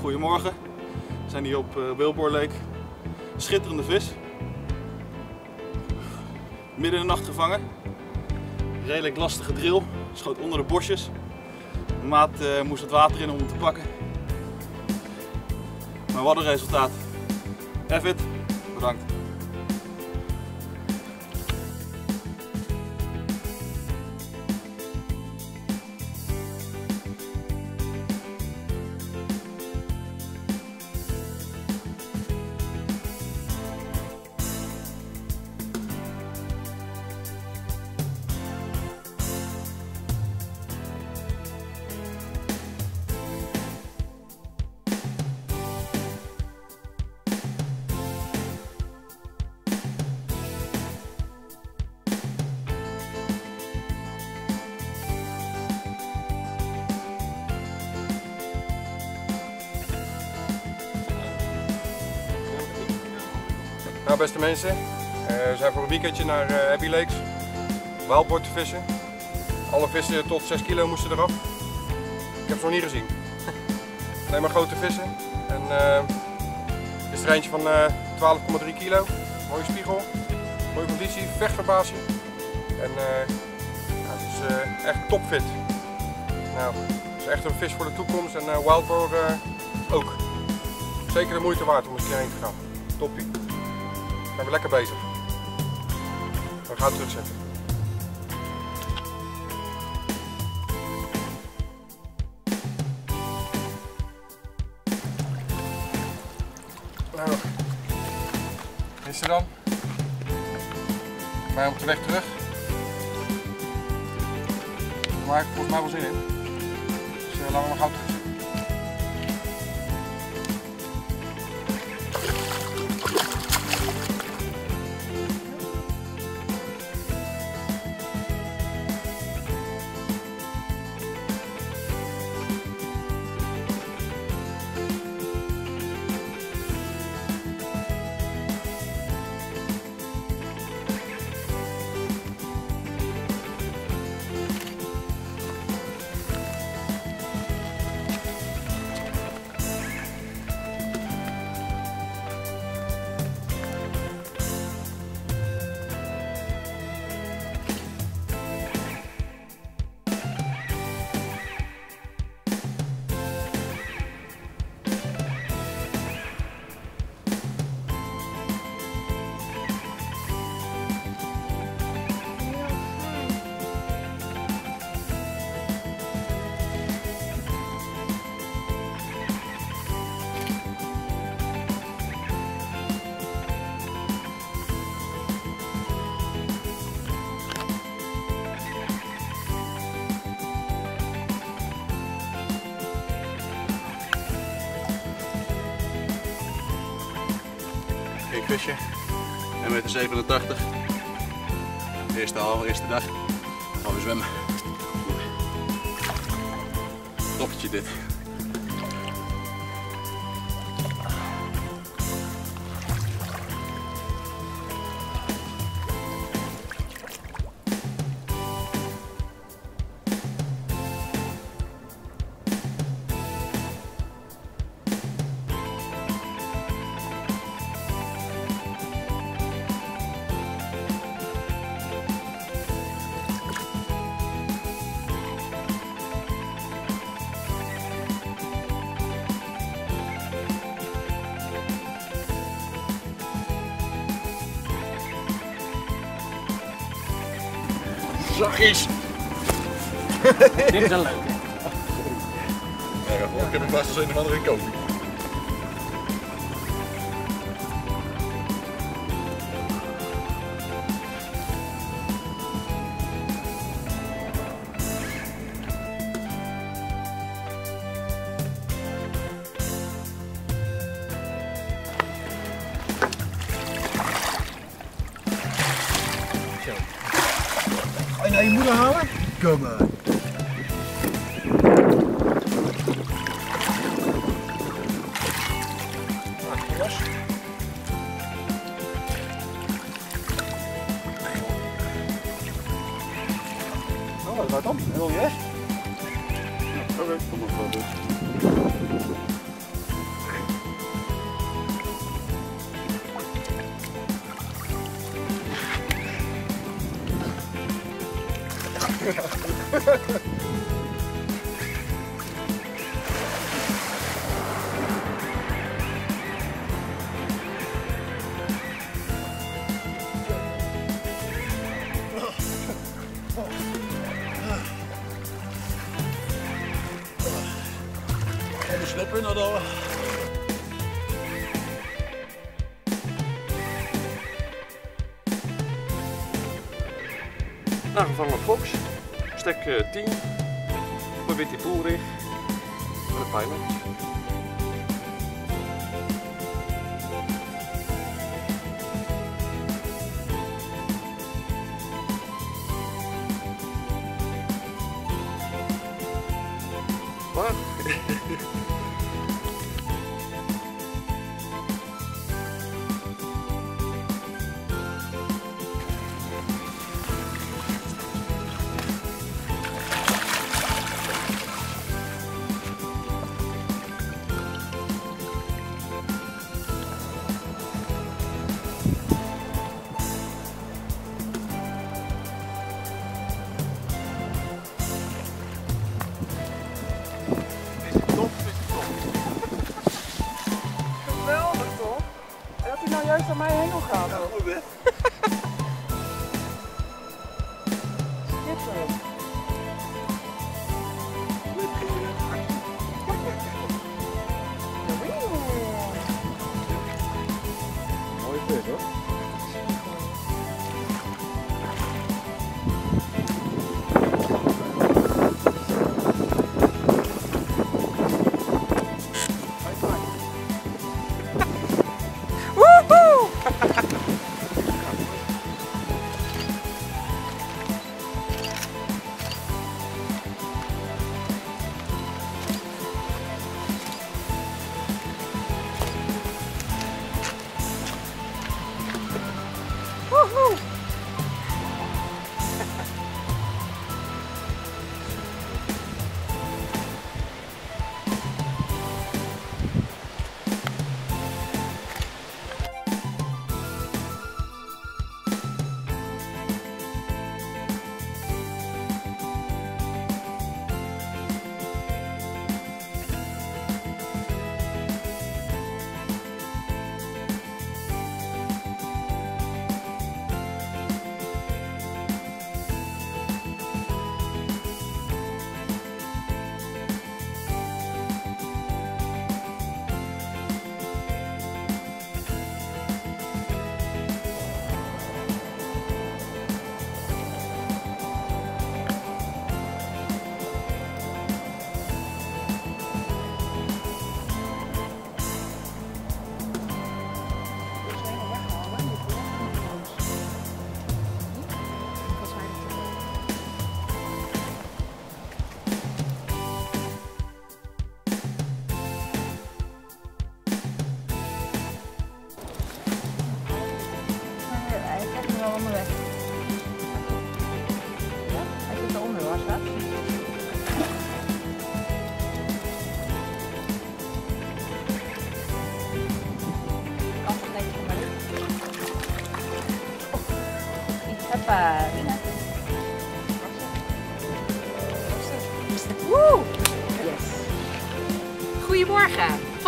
Goedemorgen. We zijn hier op uh, Wilboor Lake. Schitterende vis. Midden in de nacht gevangen. Redelijk lastige drill. Schoot onder de bosjes. De maat uh, moest het water in om hem te pakken. Maar wat een resultaat. Evid, bedankt. Nou beste mensen, eh, we zijn voor een weekendje naar uh, Abbey Lakes, wildboard te vissen. Alle vissen tot 6 kilo moesten eraf. Ik heb ze nog niet gezien. Alleen maar grote vissen. En uh, is er eentje van 12,3 kilo. Mooie spiegel, mooie conditie, vechtverbaasje. En ja, het is echt topfit. Nou, het is echt een vis voor de toekomst en wildboard ook. Zeker de moeite waard om eens heen te gaan. Toppie zijn we lekker bezig. We gaan terugzetten. Nou, is er dan? Wij op de weg terug. Maar ik volgens mij wel zin in. Dus uh, laten we maar gauw terug. En met de 87. Eerste hal, eerste dag. Gaan we zwemmen. Toppetje dit. Zachtjes. Dit is een leuke. Ja, ik heb hem vast als een of andere koop. Ga through the holler? Come on. Oh, I don't know yet. Okay, come on, brother. Maar. En de slipper naar door. Nou, gevangen Fox. Stek eh, 10. Probeert die poelrig. En een. Maar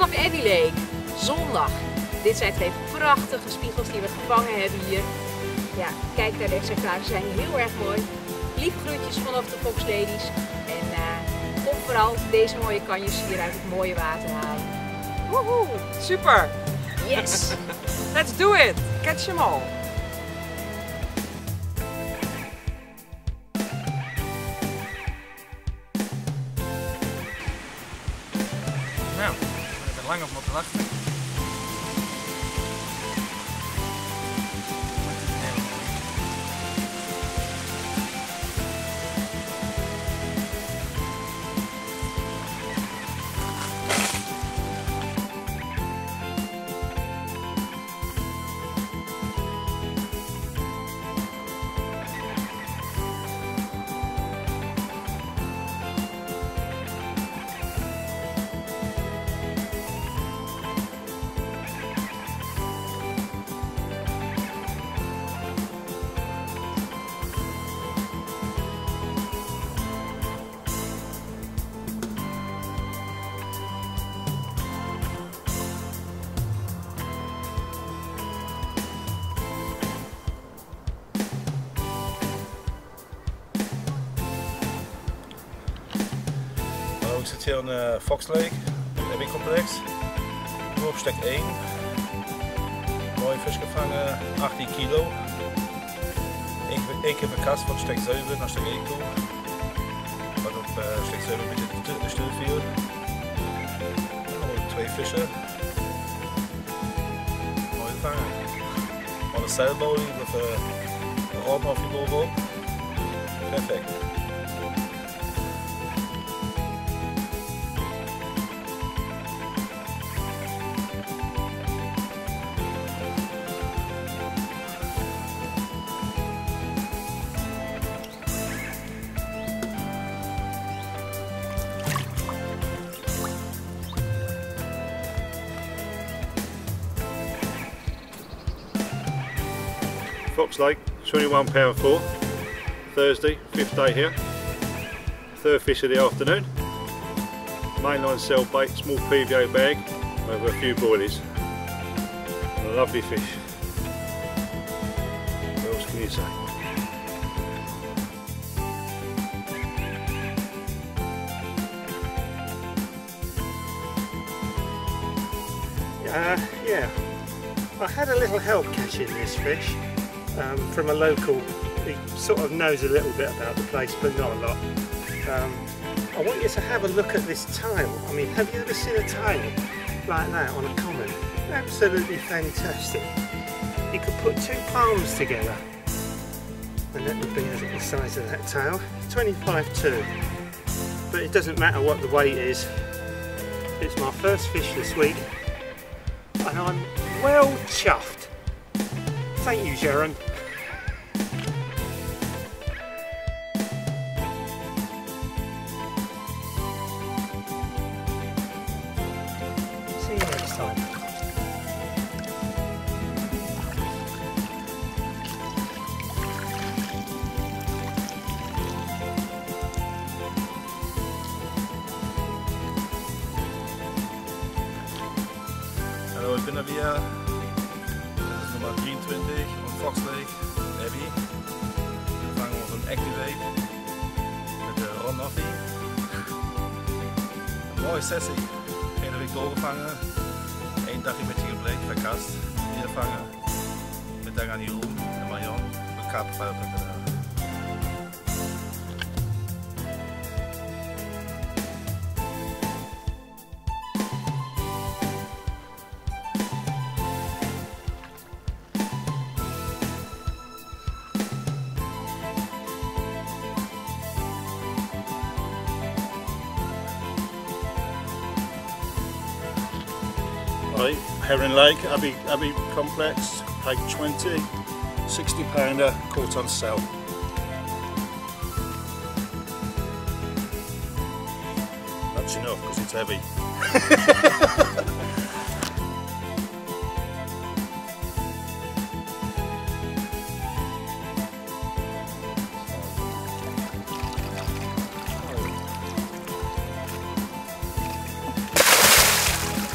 vanaf Abbey Lake. Zondag. Dit zijn twee prachtige spiegels die we gevangen hebben hier. Ja, kijk naar de exemplaren, ze zijn heel erg mooi. Lief groetjes vanaf de Fox Ladies. En eh, kom vooral deze mooie kanjes hier uit het mooie water halen. Woehoe! Super! Yes! Let's do it! Catch them all! Let's zit hier in uh, Fox Lake, Abbey Complex. Nu op stek 1. Mooie vis gevangen, 18 kilo. Eén keer verkast van stek 7 naar stek 1 toe. Op uh, stek 7 een beetje de stuur viel. Twee vissen. Mooi gevangen. Van een met uh, een roodmafje bovenop. Perfect. Fox Lake, 21 pound four, Thursday, fifth day here. Third fish of the afternoon. Mainline cell bait, small PVA bag over a few boilies. A lovely fish. What else can you say? Uh, yeah, I had a little help catching this fish um, from a local. He sort of knows a little bit about the place, but not a lot. Um, I want you to have a look at this tile. I mean, have you ever seen a tile like that on a common? Absolutely fantastic. You could put two palms together, and that would be the size of that tile. 25.2. But it doesn't matter what the weight is. It's my first fish this week, and I'm well chuffed. Thank you, Sharon. See you next time. Hello. Dit is nummer 23 van Fox Lake, Abbey. We vangen ons een Activate met de Ron Noffy. Een mooie sessie. Hele week doorgevangen. Eén dagje met je gebleven, verkast. Hier vangen. Met dank aan Jeroen en Marion. Met kapenvuil.nl. Heron Lake, Abbey, Abbey Complex, peg 20, 60 pounder, caught on cell. That's enough because it's heavy.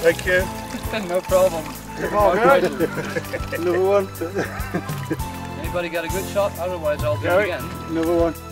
Thank you. No problem. Another one. Anybody got a good shot? Otherwise, I'll do Gary? it again. Another one.